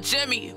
Jimmy.